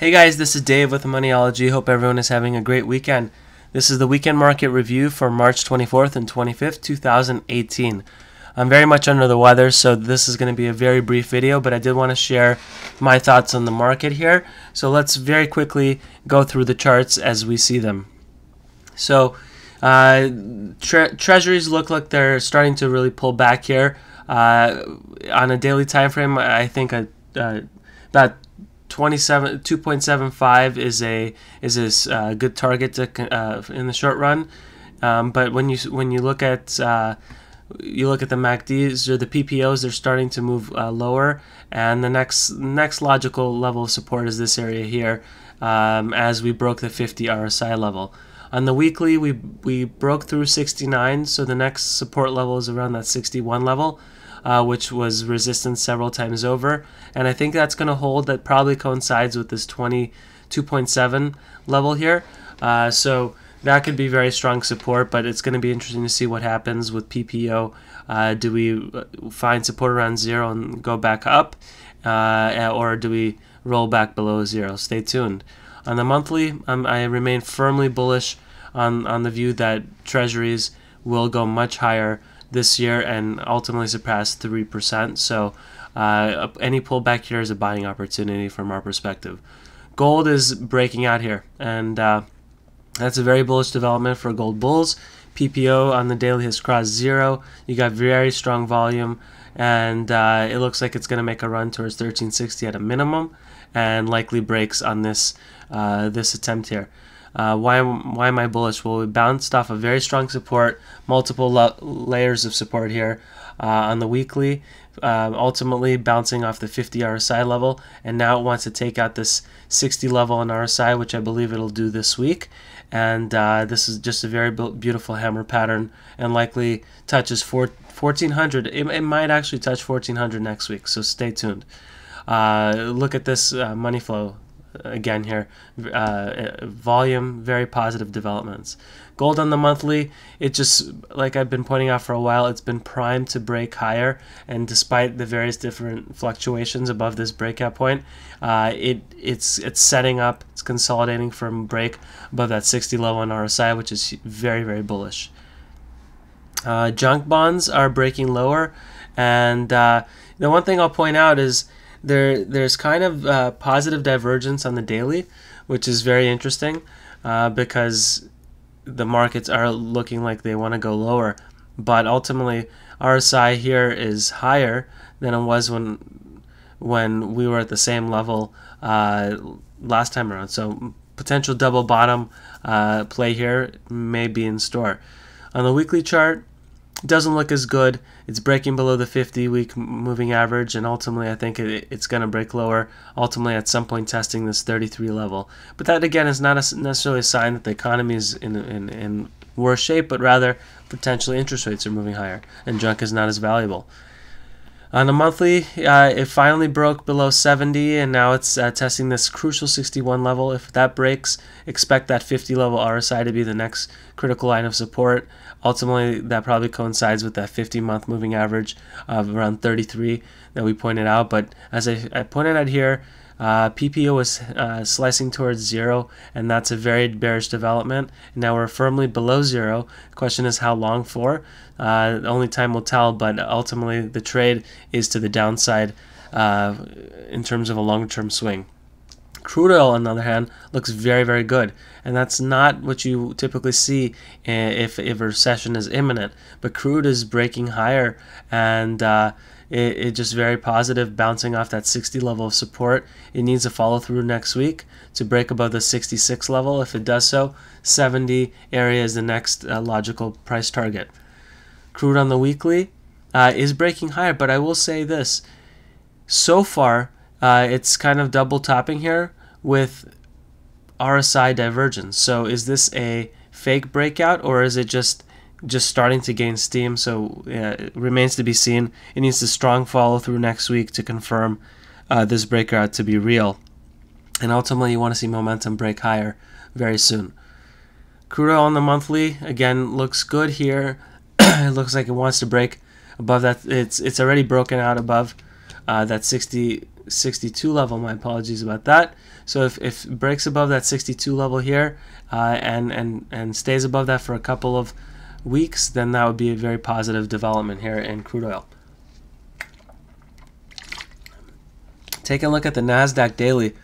Hey guys, this is Dave with Moniology. Hope everyone is having a great weekend. This is the weekend market review for March 24th and 25th, 2018. I'm very much under the weather, so this is going to be a very brief video, but I did want to share my thoughts on the market here. So let's very quickly go through the charts as we see them. So uh, tre treasuries look like they're starting to really pull back here. Uh, on a daily time frame, I think a, uh, about 27 2.75 is a is a uh, good target to, uh, in the short run. Um, but when you when you look at uh, you look at the MACDs or the PPOs, they're starting to move uh, lower, and the next next logical level of support is this area here, um, as we broke the 50 RSI level. On the weekly, we we broke through 69, so the next support level is around that 61 level uh, which was resistance several times over. And I think that's going to hold. That probably coincides with this 22.7 level here. Uh, so that could be very strong support, but it's going to be interesting to see what happens with PPO. Uh, do we uh, find support around zero and go back up, uh, or do we roll back below zero? Stay tuned. On the monthly, um, I remain firmly bullish on, on the view that treasuries will go much higher this year and ultimately surpass 3%. So uh, any pullback here is a buying opportunity from our perspective. Gold is breaking out here, and uh, that's a very bullish development for gold bulls. PPO on the daily has crossed zero. You got very strong volume, and uh, it looks like it's going to make a run towards 1360 at a minimum, and likely breaks on this uh, this attempt here. Uh, why, why am I bullish? Well, we bounced off a very strong support, multiple layers of support here uh, on the weekly, uh, ultimately bouncing off the 50 RSI level, and now it wants to take out this 60 level on RSI, which I believe it'll do this week. And uh, this is just a very beautiful hammer pattern, and likely touches 4, 1400. It, it might actually touch 1400 next week, so stay tuned. Uh, look at this uh, money flow again here. Uh, volume, very positive developments. Gold on the monthly, it just, like I've been pointing out for a while, it's been primed to break higher. And despite the various different fluctuations above this breakout point, uh, it it's it's setting up, it's consolidating from break above that 60 level on RSI, which is very, very bullish. Uh, junk bonds are breaking lower. And uh, the one thing I'll point out is there there's kind of uh, positive divergence on the daily, which is very interesting uh, because the markets are looking like they want to go lower, but ultimately RSI here is higher than it was when when we were at the same level uh, last time around. So potential double bottom uh, play here may be in store. On the weekly chart, doesn't look as good. It's breaking below the 50 week moving average, and ultimately, I think it, it's going to break lower, ultimately, at some point, testing this 33 level. But that, again, is not a, necessarily a sign that the economy is in, in, in worse shape, but rather potentially interest rates are moving higher, and junk is not as valuable. On a monthly, uh, it finally broke below 70, and now it's uh, testing this crucial 61 level. If that breaks, expect that 50 level RSI to be the next critical line of support. Ultimately, that probably coincides with that 50 month moving average of around 33 that we pointed out. But as I, I pointed out here, uh, PPO is uh, slicing towards zero, and that's a very bearish development. Now we're firmly below zero. Question is how long for? Uh, only time will tell, but ultimately the trade is to the downside uh, in terms of a long-term swing. Crude oil, on the other hand, looks very, very good. And that's not what you typically see if, if a recession is imminent. But crude is breaking higher and uh, it, it just very positive, bouncing off that 60 level of support. It needs a follow through next week to break above the 66 level. If it does so, 70 area is the next uh, logical price target. Crude on the weekly uh, is breaking higher, but I will say this. So far, uh, it's kind of double topping here with RSI divergence. So is this a fake breakout or is it just just starting to gain steam? So yeah, it remains to be seen. It needs a strong follow through next week to confirm uh, this breakout to be real. And ultimately, you want to see momentum break higher very soon. Crude on the monthly again looks good here. it looks like it wants to break above that. It's it's already broken out above uh, that 60 62 level. My apologies about that. So if, if breaks above that 62 level here uh, and, and, and stays above that for a couple of weeks, then that would be a very positive development here in crude oil. Take a look at the NASDAQ daily.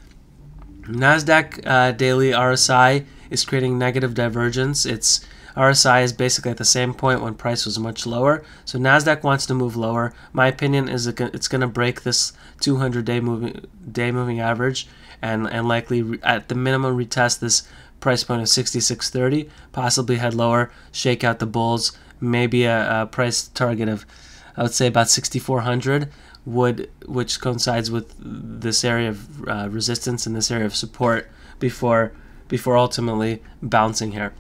NASDAQ uh, daily RSI is creating negative divergence. Its RSI is basically at the same point when price was much lower. So NASDAQ wants to move lower. My opinion is it's going to break this 200 day moving, day moving average and, and likely at the minimum retest this price point of 66.30, possibly head lower, shake out the bulls, maybe a, a price target of I would say about 6400 would which coincides with this area of uh, resistance and this area of support before before ultimately bouncing here.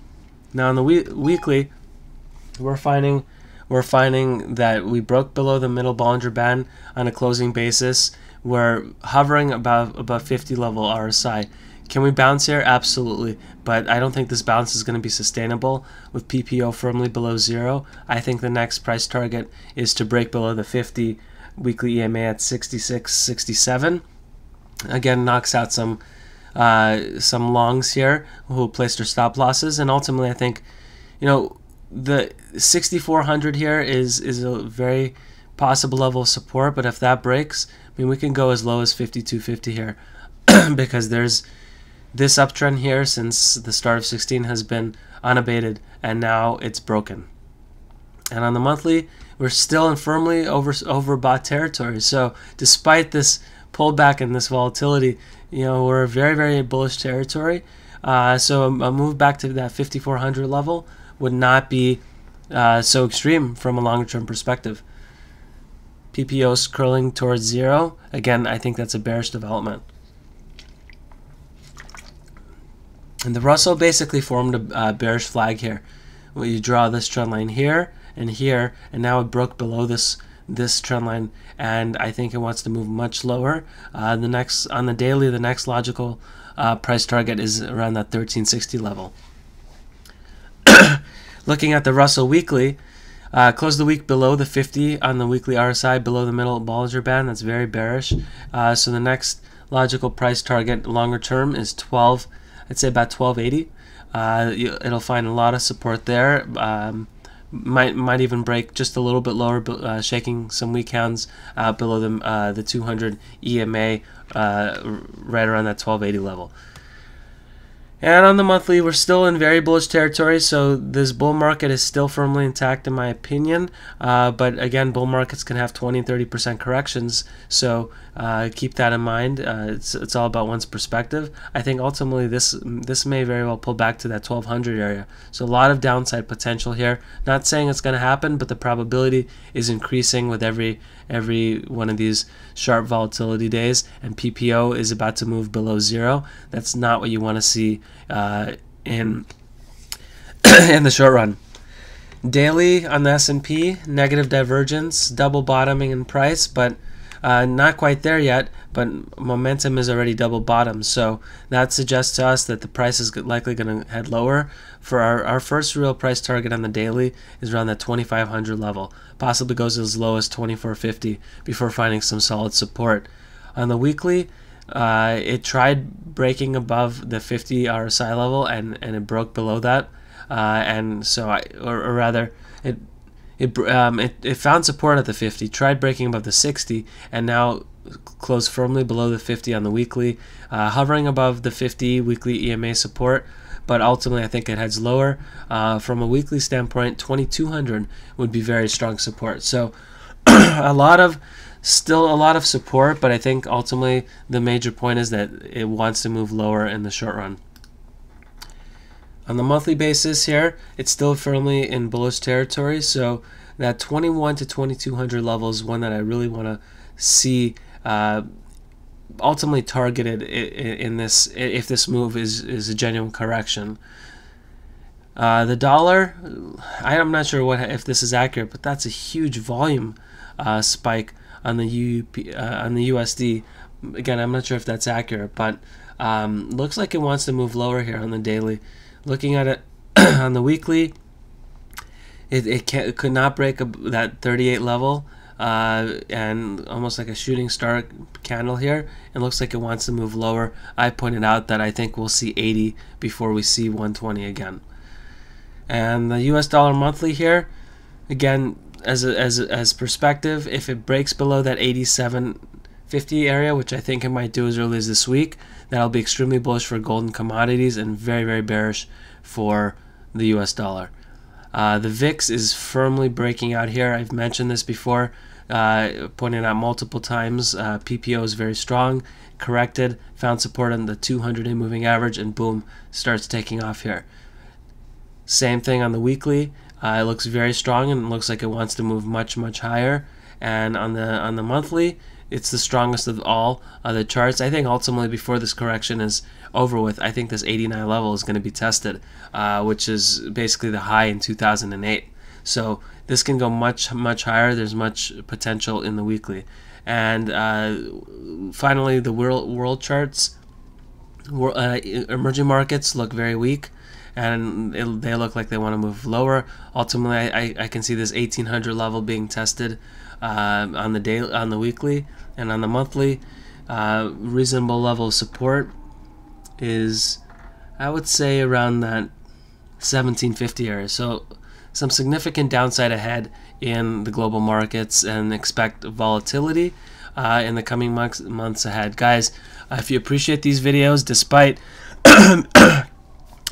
Now on the we weekly, we're finding we're finding that we broke below the middle Bollinger Band on a closing basis. We're hovering above above 50 level RSI. Can we bounce here? Absolutely. But I don't think this bounce is going to be sustainable with PPO firmly below zero. I think the next price target is to break below the 50 weekly EMA at 66, 67. Again, knocks out some uh, some longs here who placed their stop losses, and ultimately, I think, you know, the 6400 here is is a very possible level of support. But if that breaks, I mean, we can go as low as 5250 here because there's this uptrend here since the start of 16 has been unabated, and now it's broken. And on the monthly, we're still in firmly over overbought territory. So despite this pullback and this volatility, you know, we're very, very bullish territory. Uh, so a, move back to that 5,400 level would not be uh, so extreme from a longer term perspective. PPO's curling towards zero. Again, I think that's a bearish development. And the Russell basically formed a uh, bearish flag here. Well, you draw this trend line here and here, and now it broke below this this trend line, and I think it wants to move much lower. Uh, the next on the daily, the next logical uh, price target is around that 1360 level. Looking at the Russell Weekly, uh, close the week below the 50 on the weekly RSI, below the middle Bollinger Band. That's very bearish. Uh, so the next logical price target longer term is 12 I'd say about 1280. Uh, it'll find a lot of support there. Um, might might even break just a little bit lower, uh, shaking some weak hands uh, below the uh, the 200 EMA, uh, right around that 1280 level. And on the monthly, we're still in very bullish territory, so this bull market is still firmly intact in my opinion. Uh, but again, bull markets can have 20 30% corrections, so uh, keep that in mind. Uh, it's, it's all about one's perspective. I think ultimately this this may very well pull back to that 1200 area. So a lot of downside potential here. Not saying it's going to happen, but the probability is increasing with every every one of these sharp volatility days, and PPO is about to move below zero. That's not what you want to see uh, in in the short run. Daily on the S&P, negative divergence, double bottoming in price, but uh, not quite there yet, but momentum is already double bottom. So that suggests to us that the price is likely going to head lower. For our, our first real price target on the daily is around that 2500 level. Possibly goes as low as 2450 before finding some solid support. On the weekly, uh, it tried breaking above the 50 RSI level and, and it broke below that. Uh, and so I, or, or rather, it it, um, it, it found support at the 50, tried breaking above the 60, and now closed firmly below the 50 on the weekly, uh, hovering above the 50 weekly EMA support. But ultimately, I think it heads lower. Uh, from a weekly standpoint, 2200 would be very strong support. So, a lot of still a lot of support, but I think ultimately the major point is that it wants to move lower in the short run. On the monthly basis here, it's still firmly in bullish territory. So that 21 to 2200 level is one that I really want to see uh, ultimately targeted in this if this move is, is a genuine correction. Uh, the dollar, I'm not sure what if this is accurate, but that's a huge volume uh, spike on the UUP, uh, on the USD. Again, I'm not sure if that's accurate, but um, looks like it wants to move lower here on the daily. Looking at it on the weekly, it, it, can't, it could not break a, that 38 level uh, and almost like a shooting star candle here. It looks like it wants to move lower. I pointed out that I think we'll see 80 before we see 120 again. And the US dollar monthly here, again, as a, as a, as perspective, if it breaks below that 87.50 area, which I think it might do as early as this week, that'll be extremely bullish for gold and commodities and very very bearish for the US dollar. Uh, the VIX is firmly breaking out here. I've mentioned this before, uh, pointed out multiple times. Uh, PPO is very strong, corrected, found support on the 200 day moving average, and boom, starts taking off here. Same thing on the weekly. Uh, it looks very strong and looks like it wants to move much much higher. And on the on the monthly, it's the strongest of all uh, the charts. I think ultimately before this correction is over with, I think this 89 level is going to be tested, uh, which is basically the high in 2008. So this can go much much higher. There's much potential in the weekly. And uh, finally, the world world charts. Uh, emerging markets look very weak and it, they look like they want to move lower. Ultimately, I, I can see this 1800 level being tested uh, on the day on the weekly and on the monthly. Uh, reasonable level of support is, I would say, around that 1750 area. So some significant downside ahead in the global markets and expect volatility uh, in the coming months months ahead, guys. Uh, if you appreciate these videos, despite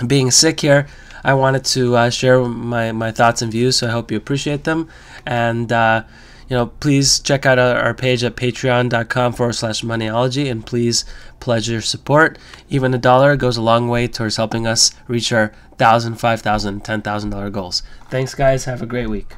being sick here, I wanted to uh, share my, my thoughts and views, so I hope you appreciate them. And, uh, you know, please check out our, our page at patreon.com forward slash moniology and please pledge your support. Even a dollar goes a long way towards helping us reach our $1,000, $5,000, $10,000 goals. Thanks, guys. Have a great week.